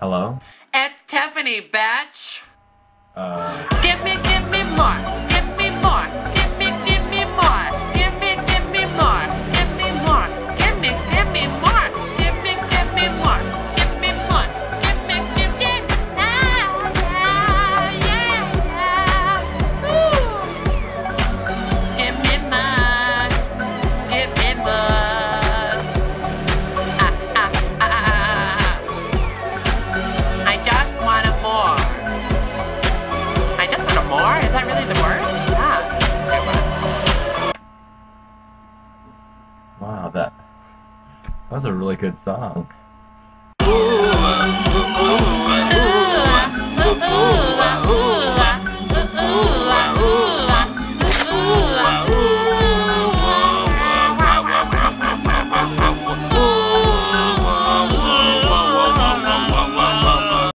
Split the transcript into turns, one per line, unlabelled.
Hello?
It's Tiffany, bitch.
Uh.
that really the.
Wow, that, that was a really good song.
Ooh.